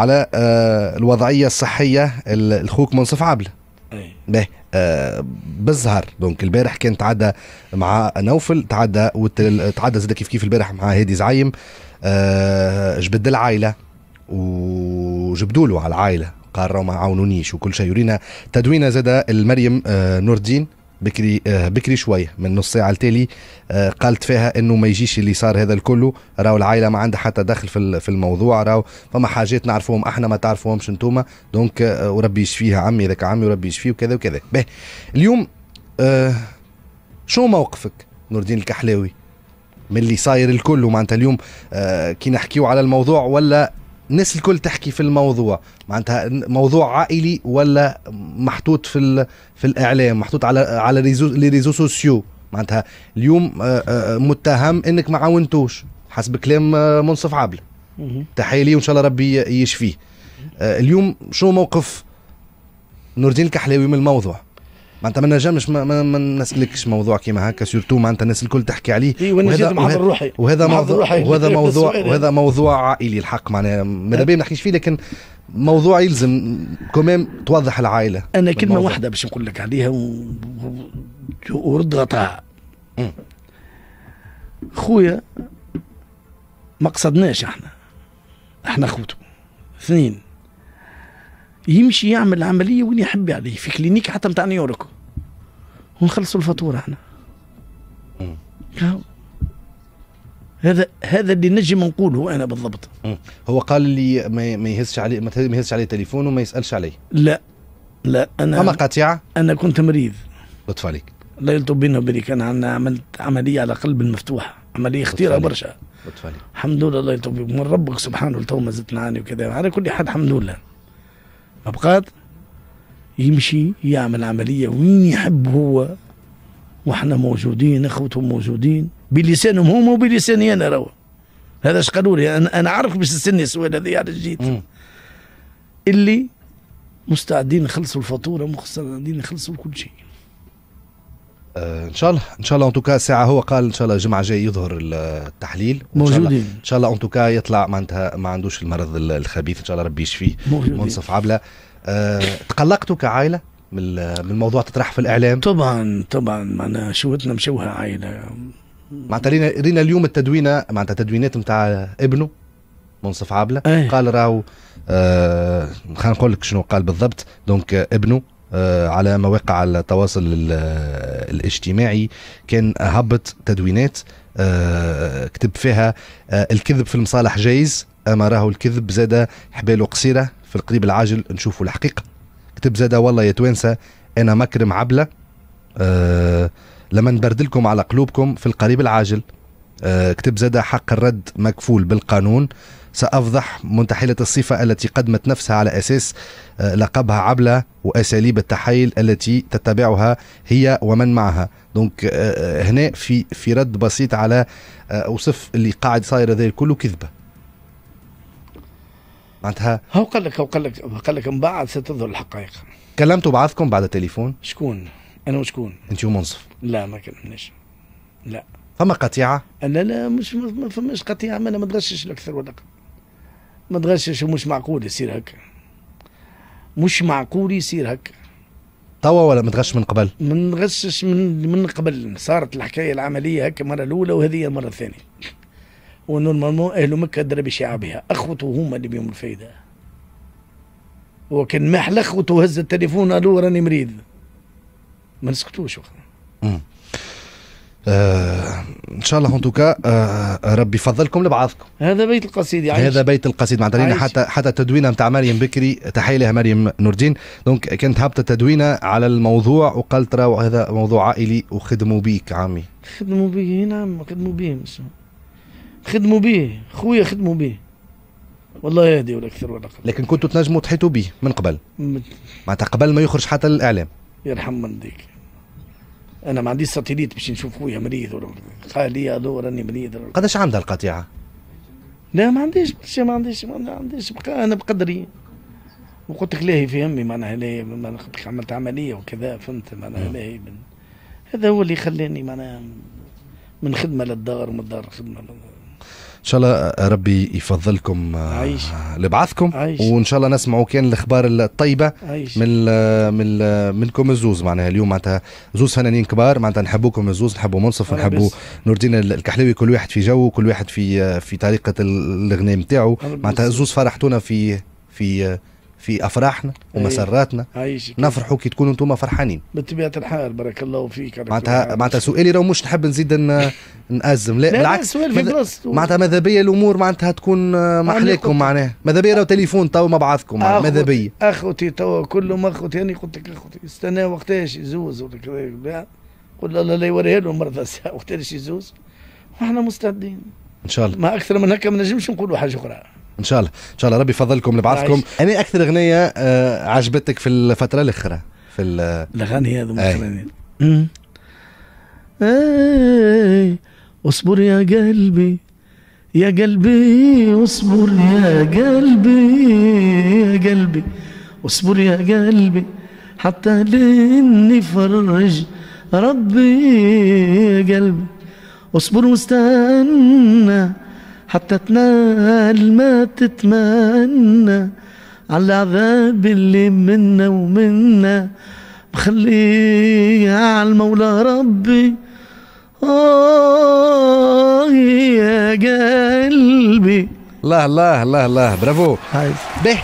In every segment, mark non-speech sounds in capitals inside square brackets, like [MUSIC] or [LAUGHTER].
على آه، الوضعية الصحية الخوك منصف عبله اي باهي آه، بالزهر. donc البارح كان تعدى مع نوفل تعدى وت- تعدى زاد كيف كيف البارح مع هادي زعيم. آه، جبد العائلة وجبدوا له على العائلة قال ما عاونونيش وكل شيء يورينا تدوينة زاد المريم نور الدين. بكري آه، بكري شوية من نص ساعة التالي آه، قالت فيها إنه ما يجيش اللي صار هذا الكله راهو العائلة ما عندها حتى دخل في في الموضوع. راهو فما حاجات نعرفوهم إحنا ما تعرفوهمش انتوما donc آه، وربي يشفيها. عمي ذاك عمي وربي يشفيه وكذا وكذا. باهي اليوم شو موقفك نور الدين الكحلاوي؟ من اللي صاير الكل ومعناتها اليوم كي نحكيو على الموضوع ولا الناس الكل تحكي في الموضوع. معناتها موضوع عائلي ولا محطوط في في الإعلام محطوط على على les réseaux sociaux. معناتها اليوم آه آه متهم إنك ما عاونتوش. حسب كلام آه منصف مهم. تحية ليه وإن شاء الله ربي يشفيه. اليوم شو موقف؟ نور الدين الكحلاوي من الموضوع. معناتها ما نجمش ما, ما, ما نسألكش موضوع كيما هكا surtout معناتها الناس الكل تحكي عليه. إي جيت محضر روحي وهذا موضوع روحي وهذا [LAUGHS] موضوع وهذا موضوع عائلي الحق معناها. ماذا بينا نحكيش فيه لكن موضوع يلزم كمان توضح العائلة. أنا كلمة. واحدة باش نقول لك عليها و... ورد غطاء. خويا ما قصدناش إحنا. إحنا خوته اثنين. يمشي يعمل العملية وين يحب عليه. في كلينيك حتى نتاع نيويورك ونخلصوا الفاتورة إحنا. هذا هذا اللي نجم نقوله أنا بالضبط. هو قال لي ما ما يهزش عليه ما يهزش عليه تليفون وما يسألش عليه لا. لا اما أنا قاطعه أنا كنت مريض. لطف عليك. لا يلطف بيني وبينك انا عنا عملت عملية على قلب المفتوح عملية خطيرة. برشا. لطف عليك. الحمد لله الله يلطف بيك من ربك سبحانه تو ما زلت نعاني وكذا. على كل حال الحمد لله. أبقات يمشي يعمل عملية وين يحب هو. وإحنا موجودين اخوته موجودين. بلسانهم هم وبلساني أنا روا. هذا إيش قالوا لي؟ أنا أنا عارف باش تسني السؤال هذا على جيت. اللي مستعدين يخلصوا الفاتورة مستعدين يخلصوا كل شيء. آه إن شاء الله إن شاء الله ان توكا ساعة هو قال إن شاء الله الجمعه الجاي يظهر التحليل. موجودين. إن شاء الله ان توكا يطلع معناتها ما عندوش المرض ال- الخبيث. إن شاء الله ربي يشفيه. منصف عبلة. تقلقتوا كعائلة من من الموضوع تطرح في الإعلام؟ طبعا طبعا. معنا شوتنا مشوهه عائلة. معناتها رينا رينا اليوم التدوينة معناتها تدوينات نتاع ابنه منصف عبلة. أيه. قال راهو آه خلينا نقول لك شنو قال بالضبط. دونك آه، ابنه آه على مواقع التواصل ال- آه، الاجتماعي كان هبط تدوينات آه كتب فيها آه الكذب في المصالح جايز. أما راهو الكذب زاد حباله قصيرة. في القريب العاجل نشوفوا الحقيقة. كتب زاد والله يا توانسة أنا مكرم عبلة. آه لما نبردلكم على قلوبكم في القريب العاجل. آه كتب زاد حق الرد مكفول بالقانون. سأفضح منتحلة الصفة التي قدمت نفسها على أساس آه، لقبها عبلة وأساليب التحايل التي تتبعها هي ومن معها. دونك آه، آه، هنا في في رد بسيط على وصف اللي قاعد صاير هذا كله كذبة. معناتها هو قال لك هو قال لك قال لك من بعد ستظهر الحقائق. كلمتوا بعضكم بعد التليفون؟ شكون؟ أنا وشكون؟ أنت ومنصف. لا ما كلمناش. لا. فما قطيعة؟ لا لا مش ما ما فماش قطيعة ما أنا ما تغشش الأكثر ولا. ما تغشش ومش معقول يصير هكا مش معقول يصير هكا توا ولا متغش من قبل؟ ما نغشش من من قبل. صارت الحكاية العملية هكا المره الأولى وهذه المرة الثانية. ونورمالمون أهل مكة درى بشعابها أخوته هما اللي بيهم الفايدة. وكان محل أخوته هز التليفون ألو راني مريض. ما نسكتوش وقت. آه إن شاء الله انتوكا آه ربي يفضلكم لبعضكم. هذا بيت القصيد يعني هذا بيت القصيد معناتها. حتى حتى تدوينة نتاع مريم بكري تحية لها مريم نور الدين دونك كانت هابطة تدوينة على الموضوع وقالت راهو هذا موضوع عائلي وخدموا بيك عمي. خدموا به نعم خدموا مش خدموا به خويا خدموا به والله يهدي ولا أكثر ولا أقل لكن كنتوا تنجموا تحيطوا به من قبل. معناتها قبل ما يخرج حتى للاعلام يرحم من ديك. أنا ما عنديش ساتيليت باش نشوف خويا مريض ولا قال لي ألو راني مريض. قداش عندها القطيعة؟ لا ما عنديش برشا ما عنديش ما عنديش. بقى أنا بقدري. وقلت لك لاهي في همي معناها لاهي عملت عملية وكذا فهمت؟ معناها. لاهي هذا هو اللي خلاني معناها من خدمة للدار ومن الدار خدمة لل- شاء الله ربي يفضلكم آه، عايش. لبعثكم عايش. وإن شاء الله نسمعوا كان الأخبار الطيبة عايش من ال من ال منكم الزوز معناها اليوم معناتها زوز فنانين كبار معناتها نحبوكم الزوز نحبوا منصف يبارك. نور الدين الكحلاوي كل واحد في جو كل واحد في في طريقة الأغنية نتاعو معناتها. زوز فرحتونا في في في أفراحنا ومسراتنا. نفرحوا كي تكونوا أنتم فرحانين. بطبيعة الحال بارك الله فيك. معناتها. معناتها سؤالي راه مش نحب نزيد ن- نأزم. لا, لا بالعكس. معناتها ماذا بيا الأمور معناتها تكون آه، محلاكم قلت- معناها. ماذا بيا راهو تليفون تو مع بعضكم ماذا بيا؟ أخوتي توا كلهم أخوتي أنا قلت لك أخوتي استنى وقتاش يزوز قل الله لا يوريها له ساعة [LAUGHS] وقتاش يزوز؟ وإحنا مستعدين. إن شاء الله. ما أكثر من هكا ما نجمش نقولوا حاجة أخرى. إن شاء الله. إن شاء الله. ربي يفضلكم لبعضكم. أنا أكثر أغنية آه، عجبتك في الفترة الاخرى في ال- الأغاني هذو. مثلا أمم. اصبر يا قلبي. يا قلبي اصبر يا قلبي. يا قلبي اصبر يا قلبي. حتى لين يفرج ربي يا قلبي. اصبر واستنى. حتى تنال ما تتمنى على العذاب اللي منا ومنا. بخليها على المولى ربي. آه يا قلبي. الله الله الله الله. برافو. به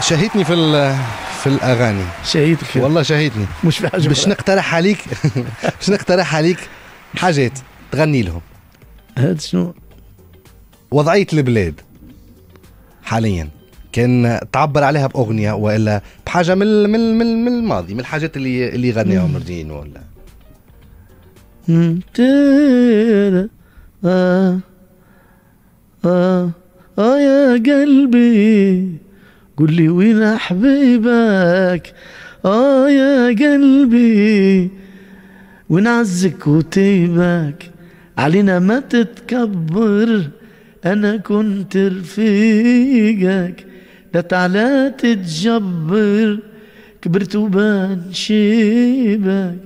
شهيتني في ال- في الأغاني. شهيتك والله شهيتني. مش في حاجة باش. نقترح عليك. [LAUGHS] باش نقترح عليك حاجات تغني لهم. هاد شنو؟ وضعية البلاد حاليا كان تعبر عليها بأغنية وإلا بحاجة من من من من الماضي من الحاجات اللي اللي غناها نور الدين ولا. تيرا. آه. آه. آه يا قلبي قل لي وين حبيبك آه يا قلبي وين عزك وتيبك علينا ما تتكبر أنا كنت رفيقك لا تعالى تتجبر. كبرت وبان شيبك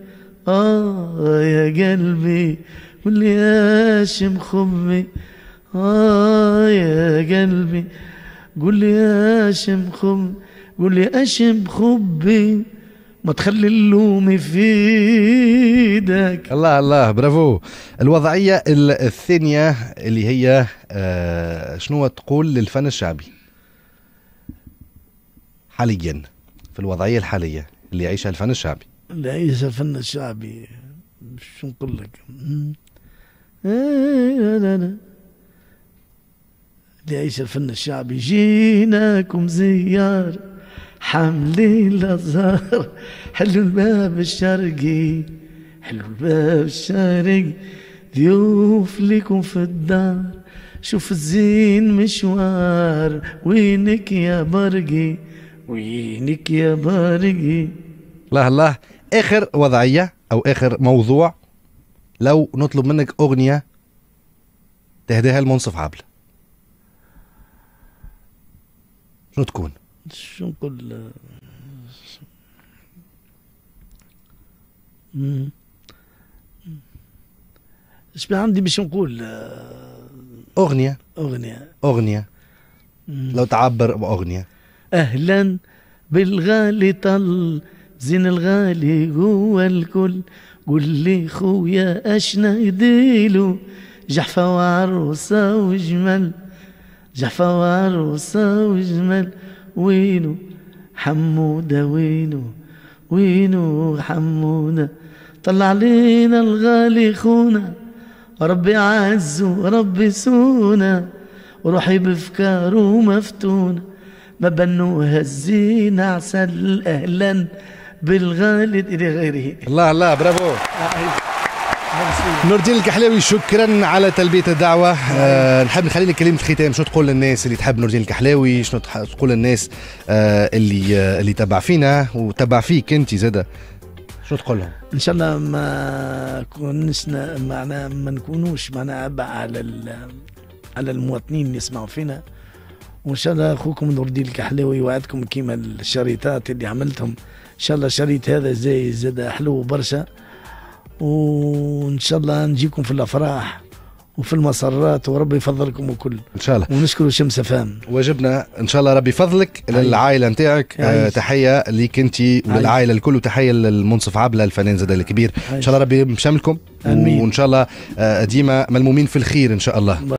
آه يا قلبي واللي هاشم خمي آه يا قلبي قول لي هاشم خم قول لي هاشم خبي. ما تخلي اللوم في إيدك الله الله برافو. الوضعية ال- الثانية اللي هي آه شنو تقول للفن الشعبي؟ حاليا في الوضعية الحالية اللي يعيشها الفن الشعبي. العيش الفن الشعبي شو نقول لك. اللي يعيش الفن الشعبي جيناكم زيار. حاملين الازهار حلوا الباب الشرقي حلوا الباب الشرقي ضيوف لكم في الدار شوف الزين مشوار وينك يا برقي؟ وينك يا برقي؟ الله الله. آخر وضعية أو آخر موضوع لو نطلب منك أغنية تهديها لمنصف عبلة شنو تكون؟ شو نقول؟ بقى عندي باش نقول؟ أغنية. أغنية. مم. لو تعبر بأغنية. أهلا بالغالي طل زين الغالي هو الكل. قول لي خويا اشنا يديلو جحفة وعروسة وجمل. جحفة وعروسة وجمل. وينو حمودة وينو؟ وينو حمودة؟ طلع علينا الغالي خونا ربي عزو ربي سونا وروحي بفكاره مفتونة ما بنو هزينا عسل أهلا بالغالي إلى غيره. الله الله برافو. نور الدين الكحلاوي شكرا على تلبية الدعوة. أه نحب نخلي لك كلمة ختام. شنو تقول للناس اللي تحب نور الدين الكحلاوي شنو تقول للناس أه اللي آه اللي تبع فينا وتبع فيك انت زادة؟ شنو تقول لهم؟ إن شاء الله ما كونش معنا ما نكونوش معنا عبء على على المواطنين اللي يسمعوا فينا. وإن شاء الله أخوكم نور الدين الكحلاوي يوعدكم كيما الشريطات اللي عملتهم. إن شاء الله الشريط هذا زي زاد حلو برشا وإن شاء الله نجيكم في الأفراح وفي المسرات وربي يفضلكم وكل إن شاء الله ونشكر شمس فام واجبنا إن شاء الله ربي يفضلك. للعائله نتاعك آه. تحية ليك أنت وللعائله الكل وتحية للمنصف عبلة الفنان زاد الكبير إن. شاء الله ربي مشاملكم آمين. وإن شاء الله آه ديما ملمومين في الخير إن شاء الله